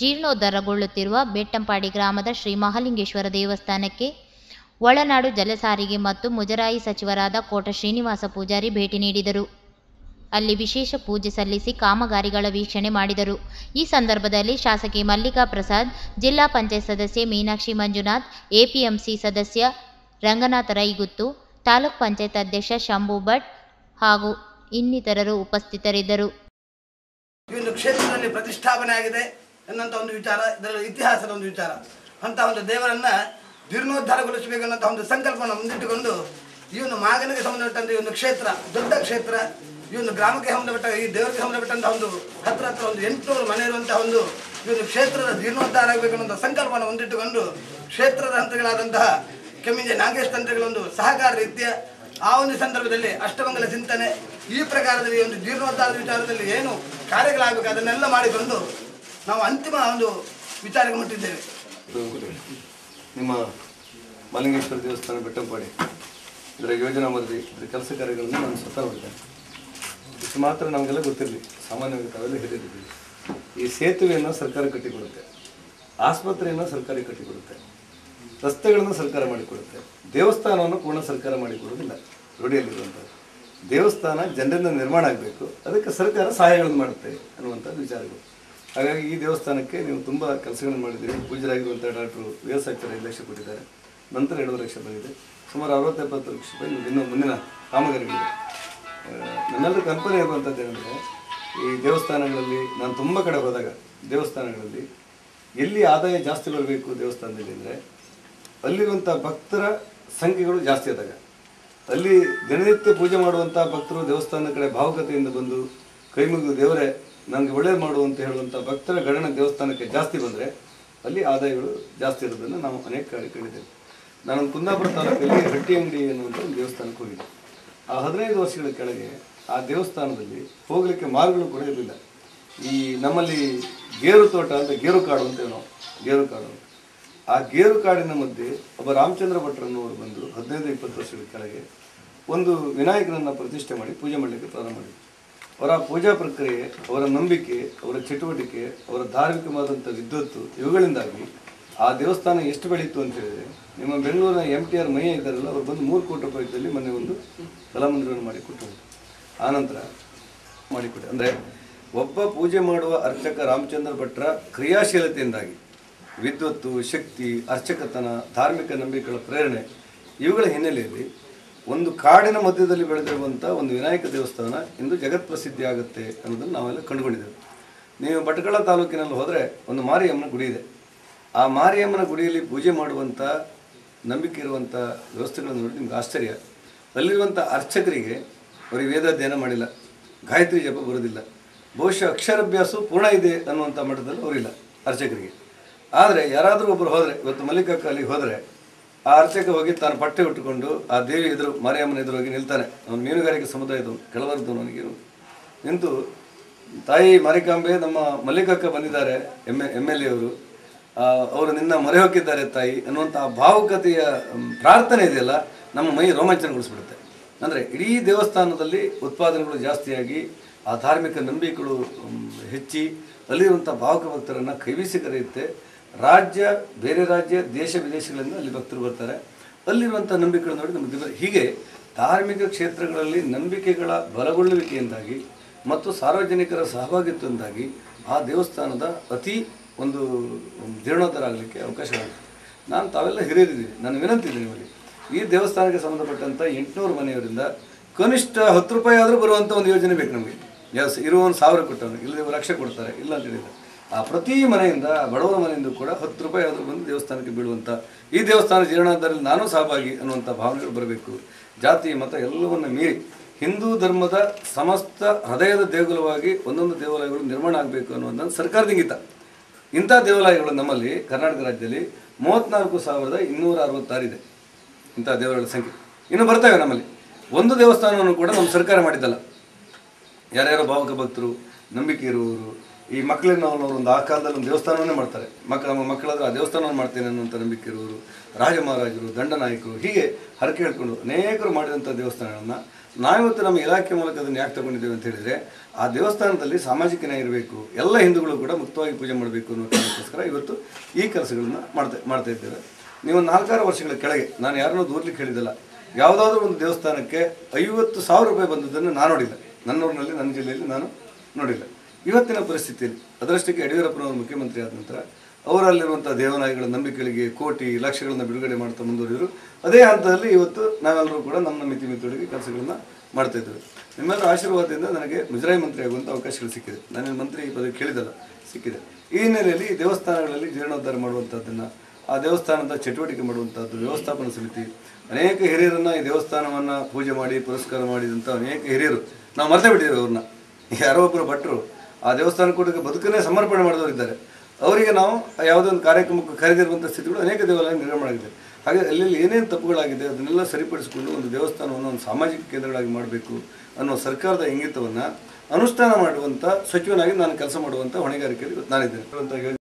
ಜೀರ್ಣೋದ್ಧಾರಗೊಳ್ಳುತ್ತಿರುವ ಬೆಟ್ಟಂಪಾಡಿ ಗ್ರಾಮದ ಶ್ರೀ ಮಹಾಲಿಂಗೇಶ್ವರ ದೇವಸ್ಥಾನಕ್ಕೆ ಒಳನಾಡು ಜಲಸಾರಿಗೆ ಮತ್ತು ಮುಜರಾಯಿ ಸಚಿವರಾದ ಕೋಟ ಶ್ರೀನಿವಾಸ ಪೂಜಾರಿ ಭೇಟಿ ನೀಡಿದರು. ಅಲ್ಲಿ ವಿಶೇಷ ಪೂಜೆ ಸಲ್ಲಿಸಿ ಕಾಮಗಾರಿಗಳ ವೀಕ್ಷಣೆ ಮಾಡಿದರು. ಈ ಸಂದರ್ಭದಲ್ಲಿ ಶಾಸಕಿ ಮಲ್ಲಿಕಾ ಪ್ರಸಾದ್ ಜಿಲ್ಲಾ ಪಂಚಾಯತ್ ಸದಸ್ಯೆ ಮೀನಾಕ್ಷಿ ಮಂಜುನಾಥ್, ಎಪಿಎಂಸಿ ಸದಸ್ಯ ರಂಗನಾಥ ರೈಗುತ್ತು, ತಾಲೂಕ್ ಪಂಚಾಯತ್ ಅಧ್ಯಕ್ಷ ಶಂಭು ಭಟ್ ಹಾಗೂ ಇನ್ನಿತರರು ಉಪಸ್ಥಿತರಿದ್ದರು. ಪ್ರತಿಷ್ಠಾಪನೆ ಆಗಿದೆ ಎನ್ನುವಂಥ ಒಂದು ವಿಚಾರ, ಇದರಲ್ಲಿ ಇತಿಹಾಸದ ಒಂದು ವಿಚಾರ. ಅಂತ ಒಂದು ದೇವರನ್ನ ಜೀರ್ಣೋದ್ಧಾರಗೊಳಿಸಬೇಕನ್ನಂಥ ಒಂದು ಸಂಕಲ್ಪವನ್ನು ಮುಂದಿಟ್ಟುಕೊಂಡು ಈ ಒಂದು ಮಾಗನಿಗೆ ಸಂಬಂಧಪಟ್ಟಂಥ ಈ ಒಂದು ಕ್ಷೇತ್ರ, ದೊಡ್ಡ ಕ್ಷೇತ್ರ, ಈ ಒಂದು ಗ್ರಾಮಕ್ಕೆ ಸಂಬಂಧಪಟ್ಟ, ಈ ದೇವರಿಗೆ ಸಂಬಂಧಪಟ್ಟಂತಹ ಒಂದು ಹತ್ರ ಹತ್ರ ಒಂದು ಎಂಟುನೂರು ಮನೆ ಇರುವಂತಹ ಒಂದು ಈ ಒಂದು ಕ್ಷೇತ್ರದ ಜೀರ್ಣೋದ್ಧಾರ ಆಗಬೇಕು ಅನ್ನೋ ಸಂಕಲ್ಪವನ್ನು ಮುಂದಿಟ್ಟುಕೊಂಡು ಕ್ಷೇತ್ರದ ಹಂತಗಳಾದಂತಹ ಕೆಮ್ಮಿಂಜೆ ನಾಗೇಶ್ ತಂತ್ರಗಳೊಂದು ಸಹಕಾರ ರೀತಿಯ, ಆ ಒಂದು ಸಂದರ್ಭದಲ್ಲಿ ಅಷ್ಟಮಂಗಲ ಚಿಂತನೆ, ಈ ಪ್ರಕಾರದಲ್ಲಿ ಒಂದು ಜೀರ್ಣೋದ್ಧಾರದ ವಿಚಾರದಲ್ಲಿ ಏನು ಕಾರ್ಯಗಳಾಗಬೇಕು ಅದನ್ನೆಲ್ಲ ಮಾಡಿಕೊಂಡು ನಾವು ಅಂತಿಮ ಒಂದು ವಿಚಾರಕ್ಕೆ ಮುಟ್ಟಿದ್ದೇವೆ ನಿಮ್ಮ ಮಲ್ಲಿಂಗೇಶ್ವರ ದೇವಸ್ಥಾನ ಬೆಟ್ಟಂಪಾಡಿ, ಇದರ ಯೋಜನಾ ವರದಿ ಇದರ ಕೆಲಸ ಕಾರ್ಯಗಳನ್ನು ನಾನು ಸ್ವತಃ ನೋಡಿದ್ದೇನೆ ಇಷ್ಟು ಮಾತ್ರ ನಮಗೆಲ್ಲ ಗೊತ್ತಿರಲಿ, ಸಾಮಾನ್ಯವಾಗಿ ತಾವೆಲ್ಲ ಹೇಳಿದ್ದೀವಿ ಈ ಸೇತುವೆಯನ್ನು ಸರ್ಕಾರ ಕಟ್ಟಿಕೊಡುತ್ತೆ, ಆಸ್ಪತ್ರೆಯನ್ನು ಸರ್ಕಾರ ಕಟ್ಟಿಕೊಡುತ್ತೆ, ರಸ್ತೆಗಳನ್ನು ಸರ್ಕಾರ ಮಾಡಿಕೊಡುತ್ತೆ, ದೇವಸ್ಥಾನವನ್ನು ಪೂರ್ಣ ಸರ್ಕಾರ ಮಾಡಿಕೊಡೋದಿಲ್ಲ ರೂಢಿಯಲ್ಲಿರುವಂಥದ್ದು. ದೇವಸ್ಥಾನ ಜನರಿಂದ ನಿರ್ಮಾಣ ಆಗಬೇಕು, ಅದಕ್ಕೆ ಸರ್ಕಾರ ಸಹಾಯಗಳನ್ನು ಮಾಡುತ್ತೆ ಅನ್ನುವಂಥದ್ದು ವಿಚಾರಗಳು. ಹಾಗಾಗಿ ಈ ದೇವಸ್ಥಾನಕ್ಕೆ ನೀವು ತುಂಬ ಕೆಲಸಗಳನ್ನು ಮಾಡಿದ್ದೀರಿ. ಪೂಜರಾಗಿರುವಂಥ ಡಾಕ್ಟ್ರು ವಿ ಲಕ್ಷ ಕೊಟ್ಟಿದ್ದಾರೆ. ನಂತರ ಎರಡೂವರೆ ಲಕ್ಷ ಬಂದಿದೆ. ಸುಮಾರು ಅರವತ್ತೆಪ್ಪತ್ತು ಲಕ್ಷ ರೂಪಾಯಿ ನಿಮ್ಗೆ ಇನ್ನೂ ಮುಂದಿನ ಕಾಮಗಾರಿಗಳಿದೆ. ನನ್ನೆಲ್ಲರೂ ಕಲ್ಪನೆ ಇರುವಂಥದ್ದು ಏನಂದರೆ, ಈ ದೇವಸ್ಥಾನಗಳಲ್ಲಿ ನಾನು ತುಂಬ ಕಡೆ ಹೋದಾಗ, ದೇವಸ್ಥಾನಗಳಲ್ಲಿ ಎಲ್ಲಿ ಆದಾಯ ಜಾಸ್ತಿ ಬರಬೇಕು ದೇವಸ್ಥಾನದಲ್ಲಿ ಅಂದರೆ ಅಲ್ಲಿರುವಂಥ ಭಕ್ತರ ಸಂಖ್ಯೆಗಳು ಜಾಸ್ತಿ ಆದಾಗ, ಅಲ್ಲಿ ದಿನನಿತ್ಯ ಪೂಜೆ ಮಾಡುವಂಥ ಭಕ್ತರು ದೇವಸ್ಥಾನದ ಕಡೆ ಭಾವುಕತೆಯಿಂದ ಬಂದು ಕೈ ಮುಗಿದು ದೇವರೇ ನನಗೆ ಒಳ್ಳೇದು ಮಾಡು ಅಂತ ಹೇಳುವಂಥ ಭಕ್ತರ ಗಣನ ದೇವಸ್ಥಾನಕ್ಕೆ ಜಾಸ್ತಿ ಬಂದರೆ ಅಲ್ಲಿ ಆದಾಯಗಳು ಜಾಸ್ತಿ ಇರೋದನ್ನು ನಾವು ಅನೇಕ ಕಾರ್ಯ ಕಂಡಿದ್ದೇವೆ. ನಾನು ಕುಂದಾಪುರ ತಾಲೂಕಲ್ಲಿ ಹಟ್ಟಿ ಅಂಗಡಿ ಎನ್ನುವಂಥ ದೇವಸ್ಥಾನಕ್ಕೆ ಹೋಗಿದ್ದೆ. ಆ ಹದಿನೈದು ವರ್ಷಗಳ ಕೆಳಗೆ ಆ ದೇವಸ್ಥಾನದಲ್ಲಿ ಹೋಗಲಿಕ್ಕೆ ಮಾರ್ಗಗಳು ಕೂಡ ಇರಲಿಲ್ಲ. ಈ ನಮ್ಮಲ್ಲಿ ಗೇರು ತೋಟ ಅಂತ ಗೇರು ಕಾಡು ಅಂತೇವೆ ನಾವು. ಗೇರು ಕಾಡು. ಆ ಗೇರು ಕಾಡಿನ ಮಧ್ಯೆ ಒಬ್ಬ ರಾಮಚಂದ್ರ ಭಟ್ರನ್ನವರು ಬಂದು ಹದಿನೈದು ಇಪ್ಪತ್ತು ವರ್ಷಗಳ ಕೆಳಗೆ ಒಂದು ವಿನಾಯಕನನ್ನು ಪ್ರತಿಷ್ಠೆ ಮಾಡಿ ಪೂಜೆ ಮಾಡಲಿಕ್ಕೆ ಪ್ರಾರಂಭ ಮಾಡಿದ್ರು. ಅವರ ಪೂಜಾ ಪ್ರಕ್ರಿಯೆ, ಅವರ ನಂಬಿಕೆ, ಅವರ ಚಟುವಟಿಕೆ, ಅವರ ಧಾರ್ಮಿಕವಾದಂಥ ವಿದ್ವತ್ತು ಇವುಗಳಿಂದಾಗಿ ಆ ದೇವಸ್ಥಾನ ಎಷ್ಟು ಬೆಳೀತು ಅಂತ ಹೇಳಿದ್ರೆ, ನಿಮ್ಮ ಬೆಂಗಳೂರಿನ ಎಂ ಟಿ ಆರ್ ಮಯ್ಯ ಇದ್ದಾರಲ್ಲ, ಅವರು ಬಂದು ಮೂರು ಕೋಟಿ ರೂಪಾಯಿದಲ್ಲಿ ಮೊನ್ನೆ ಒಂದು ಕಲಾಮಂದಿರವನ್ನು ಮಾಡಿ ಕೊಟ್ಟರು ಆನಂತರ ಮಾಡಿಕೊಟ್ಟೆ. ಅಂದರೆ ಒಬ್ಬ ಪೂಜೆ ಮಾಡುವ ಅರ್ಚಕ ರಾಮಚಂದ್ರ ಭಟ್ರ ಕ್ರಿಯಾಶೀಲತೆಯಿಂದಾಗಿ ವಿದ್ವತ್ತು, ಶಕ್ತಿ, ಅರ್ಚಕತನ, ಧಾರ್ಮಿಕ ನಂಬಿಕೆಗಳ ಪ್ರೇರಣೆ ಇವುಗಳ ಹಿನ್ನೆಲೆಯಲ್ಲಿ ಒಂದು ಕಾಡಿನ ಮಧ್ಯದಲ್ಲಿ ಬೆಳೆದಿರುವಂಥ ಒಂದು ವಿನಾಯಕ ದೇವಸ್ಥಾನ ಇಂದು ಜಗತ್ ಪ್ರಸಿದ್ಧಿ ಆಗುತ್ತೆ ಅನ್ನೋದನ್ನು ನಾವೆಲ್ಲ ಕಂಡುಕೊಂಡಿದ್ದೇವೆ. ನೀವು ಭಟ್ಕಳ ತಾಲೂಕಿನಲ್ಲಿ ಹೋದರೆ ಒಂದು ಮಾರಿಯಮ್ಮನ ಗುಡಿ ಇದೆ. ಆ ಮಾರಿಯಮ್ಮನ ಗುಡಿಯಲ್ಲಿ ಪೂಜೆ ಮಾಡುವಂಥ ನಂಬಿಕೆ ಇರುವಂಥ ವ್ಯವಸ್ಥೆಗಳನ್ನು ನೋಡಿ ನಿಮ್ಗೆ ಆಶ್ಚರ್ಯ. ಅಲ್ಲಿರುವಂಥ ಅರ್ಚಕರಿಗೆ ಅವರಿಗೆ ವೇದಾಧ್ಯಯನ ಮಾಡಿಲ್ಲ. ಗಾಯತ್ರಿ ಜಪ ಬರೋದಿಲ್ಲ. ಬಹುಶಃ ಅಕ್ಷರಾಭ್ಯಾಸ ಪೂರ್ಣ ಇದೆ ಅನ್ನುವಂಥ ಮಟ್ಟದಲ್ಲಿ ಅವರಿಲ್ಲ ಅರ್ಚಕರಿಗೆ. ಆದರೆ ಯಾರಾದರೂ ಒಬ್ಬರು ಹೋದರೆ, ಇವತ್ತು ಮಲ್ಲಿಕಕ್ಕ ಅಲ್ಲಿಗೆ ಹೋದರೆ ಆ ಅರ್ಚಕ ಹೋಗಿ ತಾನು ಪಟ್ಟೆ ಉಟ್ಟುಕೊಂಡು ಆ ದೇವಿ ಎದುರು, ಮಾರಿಯಮ್ಮನ ಎದುರು ಹೋಗಿ ನಿಲ್ತಾನೆ. ಅವನು ಮೀನುಗಾರಿಕೆ ಸಮುದಾಯದವನು ಕೆಲವರದ್ದು ನನಗೆ ನಿಂತು, ತಾಯಿ ಮಾರಿಕಾಂಬೆ ನಮ್ಮ ಮಲ್ಲಿಕಕ್ಕ ಬಂದಿದ್ದಾರೆ ಎಂ ಎಂ ಎಲ್ ಎ ಅವರು. ಅವರು ನಿನ್ನ ಮೊರೆ ಹೋಗಿದ್ದಾರೆ ತಾಯಿ ಅನ್ನುವಂಥ ಭಾವುಕತೆಯ ಪ್ರಾರ್ಥನೆ ಇದೆಯಲ್ಲ, ನಮ್ಮ ಮೈ ರೋಮಾಂಚನಗೊಳಿಸ್ಬಿಡುತ್ತೆ. ಅಂದರೆ ಇಡೀ ದೇವಸ್ಥಾನದಲ್ಲಿ ಉತ್ಪಾದನೆಗಳು ಜಾಸ್ತಿಯಾಗಿ, ಆ ಧಾರ್ಮಿಕ ನಂಬಿಕೆಗಳು ಹೆಚ್ಚಿ, ಅಲ್ಲಿರುವಂಥ ಭಾವುಕ ಭಕ್ತರನ್ನು ಕೈವೀಸಿ ಕರೆಯುತ್ತೆ. ರಾಜ್ಯ, ಬೇರೆ ರಾಜ್ಯ, ದೇಶ ವಿದೇಶಗಳಿಂದ ಅಲ್ಲಿ ಭಕ್ತರು ಬರ್ತಾರೆ. ಅಲ್ಲಿರುವಂಥ ನಂಬಿಕೆಗಳು ನೋಡಿ ನಮಗೆ ಹೀಗೆ ಧಾರ್ಮಿಕ ಕ್ಷೇತ್ರಗಳಲ್ಲಿ ನಂಬಿಕೆಗಳ ಬಲಗೊಳ್ಳುವಿಕೆಯಿಂದಾಗಿ ಮತ್ತು ಸಾರ್ವಜನಿಕರ ಸಹಭಾಗಿತ್ವದಿಂದಾಗಿ ಆ ದೇವಸ್ಥಾನದ ಅತಿ ಒಂದು ಜೀರ್ಣೋದ್ಧಾರ ಆಗಲಿಕ್ಕೆ ಅವಕಾಶವಾಗುತ್ತೆ. ನಾನು ತಾವೆಲ್ಲ ಹಿರಿಯರಿದ್ದೀನಿ ನಾನು ವಿನಂತಿ ಇದೆ ನಿಮ್ಮಲ್ಲಿ. ಈ ದೇವಸ್ಥಾನಕ್ಕೆ ಸಂಬಂಧಪಟ್ಟಂಥ ಎಂಟುನೂರು ಮನೆಯವರಿಂದ ಕನಿಷ್ಠ ಹತ್ತು ರೂಪಾಯಿ ಆದರೂ ಬರುವಂಥ ಒಂದು ಯೋಜನೆ ಬೇಕು ನಮಗೆ. ಎಸ್ ಇರುವ ಒಂದು ಸಾವಿರ ಕೊಟ್ಟವನು. ಇಲ್ಲದೆ ಲಕ್ಷ ಕೊಡ್ತಾರೆ. ಇಲ್ಲ ಅಂತ ಹೇಳಿಲ್ಲ ಆ, ಪ್ರತಿ ಮನೆಯಿಂದ ಬಡವರ ಮನೆಯಿಂದ ಕೂಡ ಹತ್ತು ರೂಪಾಯಿ ಆದರೂ ಬಂದು ದೇವಸ್ಥಾನಕ್ಕೆ ಬೀಳುವಂಥ ಈ ದೇವಸ್ಥಾನ ಜೀರ್ಣೋದ್ಧಾರದಲ್ಲಿ ನಾನೂ ಸಹಭಾಗಿ ಅನ್ನುವಂಥ ಭಾವನೆಗಳು ಬರಬೇಕು. ಜಾತಿ, ಮತ ಎಲ್ಲವನ್ನು ಮೀರಿ ಹಿಂದೂ ಧರ್ಮದ ಸಮಸ್ತ ಹೃದಯದ ದೇಗುಲವಾಗಿ ಒಂದೊಂದು ದೇವಾಲಯಗಳು ನಿರ್ಮಾಣ ಆಗಬೇಕು ಅನ್ನುವಂಥ ಸರ್ಕಾರದ ಇಂಗಿತ. ಇಂಥ ದೇವಾಲಯಗಳು ನಮ್ಮಲ್ಲಿ ಕರ್ನಾಟಕ ರಾಜ್ಯದಲ್ಲಿ ಮೂವತ್ತ್ನಾಲ್ಕು ಸಾವಿರದ ಇನ್ನೂರ ಅರವತ್ತಾರಿದೆ ಇಂಥ ದೇವಾಲಯಗಳ ಸಂಖ್ಯೆ. ಇನ್ನು ಬರ್ತವೆ ನಮ್ಮಲ್ಲಿ. ಒಂದು ದೇವಸ್ಥಾನವನ್ನು ಕೂಡ ನಮ್ಮ ಸರ್ಕಾರ ಮಾಡಿದ್ದಲ್ಲ. ಯಾರ್ಯಾರೋ ಭಾವುಕ ಭಕ್ತರು, ನಂಬಿಕೆ ಇರುವವರು ಈ ಮಕ್ಕಳನ್ನು ನಾವು ಒಂದು ಆ ಕಾಲದಲ್ಲಿ ಒಂದು ದೇವಸ್ಥಾನವನ್ನೇ ಮಾಡ್ತಾರೆ. ಮಕ್ಕಳ ಮಕ್ಕಳಾದ್ರೆ ಆ ದೇವಸ್ಥಾನವನ್ನು ಮಾಡ್ತೇನೆ ಅನ್ನುವಂಥ ನಂಬಿಕೆ ಇರುವವರು ರಾಜ ಮಹಾರಾಜರು ದಂಡನಾಯಕರು ಹೀಗೆ ಹರಕೆ ಹೇಳ್ಕೊಂಡು ಅನೇಕರು ಮಾಡಿದಂಥ ದೇವಸ್ಥಾನಗಳನ್ನು ನಾವಿವತ್ತು ನಮ್ಮ ಇಲಾಖೆ ಮೂಲಕ ಅದನ್ನು ಯಾಕೆ ತಗೊಂಡಿದ್ದೇವೆ ಅಂತ ಹೇಳಿದರೆ, ಆ ದೇವಸ್ಥಾನದಲ್ಲಿ ಸಾಮಾಜಿಕ ನ್ಯಾಯ ಇರಬೇಕು, ಎಲ್ಲ ಹಿಂದೂಗಳು ಕೂಡ ಮುಕ್ತವಾಗಿ ಪೂಜೆ ಮಾಡಬೇಕು ಅನ್ನೋ ಕಾರಣಕ್ಕೋಸ್ಕರ ಇವತ್ತು ಈ ಕೆಲಸಗಳನ್ನು ಮಾಡ್ತಾ ಮಾಡ್ತಾ ಇದ್ದೇವೆ. ನೀವು ನಾಲ್ಕಾರು ವರ್ಷಗಳ ಕೆಳಗೆ, ನಾನು ಯಾರನ್ನೂ ದೂರ್ಲಿಕ್ಕೆ ಹೇಳಿದ್ದಲ್ಲ, ಯಾವುದಾದ್ರೂ ಒಂದು ದೇವಸ್ಥಾನಕ್ಕೆ ಐವತ್ತು ಸಾವಿರ ರೂಪಾಯಿ ಬಂದದ್ದನ್ನು ನಾನು ನೋಡಿಲ್ಲ. ನನ್ನೂರಿನಲ್ಲಿ, ನನ್ನ ಜಿಲ್ಲೆಯಲ್ಲಿ ನಾನು ನೋಡಿಲ್ಲ. ಇವತ್ತಿನ ಪರಿಸ್ಥಿತಿಯಲ್ಲಿ ಅದರಷ್ಟಕ್ಕೆ ಯಡಿಯೂರಪ್ಪನವರು ಮುಖ್ಯಮಂತ್ರಿ ಆದ ನಂತರ ಅವರಲ್ಲಿರುವಂಥ ದೇವನಾಯಿಗಳ ನಂಬಿಕೆಗಳಿಗೆ ಕೋಟಿ, ಲಕ್ಷಗಳನ್ನು ಬಿಡುಗಡೆ ಮಾಡ್ತಾ ಮುಂದುವರಿದರು. ಅದೇ ಹಂತದಲ್ಲಿ ಇವತ್ತು ನಾವೆಲ್ಲರೂ ಕೂಡ ನಮ್ಮ ಮಿತಿ ಮಿತಿಯೊಳಗೆ ಕೆಲಸಗಳನ್ನು ಮಾಡ್ತಾ ಇದ್ದೇವೆ. ನಿಮ್ಮೆಲ್ಲರ ಆಶೀರ್ವಾದದಿಂದ ನನಗೆ ಮುಜರಾಯಿ ಮಂತ್ರಿ ಆಗುವಂಥ ಅವಕಾಶಗಳು ಸಿಕ್ಕಿದೆ. ನಾನು ಮಂತ್ರಿ ಪದವಿ ಕೇಳಿದಲ್ಲ ಸಿಕ್ಕಿದೆ. ಈ ಹಿನ್ನೆಲೆಯಲ್ಲಿ ದೇವಸ್ಥಾನಗಳಲ್ಲಿ ಜೀರ್ಣೋದ್ಧಾರ ಮಾಡುವಂಥದ್ದನ್ನು ಆ ದೇವಸ್ಥಾನದ ಚಟುವಟಿಕೆ ಮಾಡುವಂಥದ್ದು ವ್ಯವಸ್ಥಾಪನ ಸಮಿತಿ, ಅನೇಕ ಹಿರಿಯರನ್ನು ಈ ದೇವಸ್ಥಾನವನ್ನು ಪೂಜೆ ಮಾಡಿ, ಪುರಸ್ಕಾರ ಮಾಡಿದಂಥ ಅನೇಕ ಹಿರಿಯರು, ನಾವು ಮರ್ತೇ ಬಿಟ್ಟಿದ್ದೇವೆ ಅವ್ರನ್ನ. ಯಾರೋ ಒಬ್ಬರು ಭಟ್ರು ಆ ದೇವಸ್ಥಾನ ಕೂಡ ಬದುಕನ್ನೇ ಸಮರ್ಪಣೆ ಮಾಡಿದವರಿದ್ದಾರೆ ಅವರಿಗೆ ನಾವು ಯಾವುದೇ ಒಂದು ಕಾರ್ಯಕ್ರಮಕ್ಕೆ ಕರೆದಿರುವಂಥ ಸ್ಥಿತಿಗಳು ಅನೇಕ ದೇವಾಲಯ ನಿರ್ಮಾಣ ಆಗಿದೆ ಹಾಗೆ ಅಲ್ಲಿ ಏನೇನು ತಪ್ಪುಗಳಾಗಿದೆ ಅದನ್ನೆಲ್ಲ ಸರಿಪಡಿಸಿಕೊಂಡು ಒಂದು ದೇವಸ್ಥಾನವನ್ನು ಒಂದು ಸಾಮಾಜಿಕ ಕೇಂದ್ರಗಳಾಗಿ ಮಾಡಬೇಕು ಅನ್ನೋ ಸರ್ಕಾರದ ಇಂಗಿತವನ್ನು ಅನುಷ್ಠಾನ ಮಾಡುವಂಥ ಸಚಿವನಾಗಿ ನಾನು ಕೆಲಸ ಮಾಡುವಂಥ ಹೊಣೆಗಾರಿಕೆಯಲ್ಲಿ ನಾನಿದ್ದೇನೆ. ಅಂತ ಯೋಜನೆ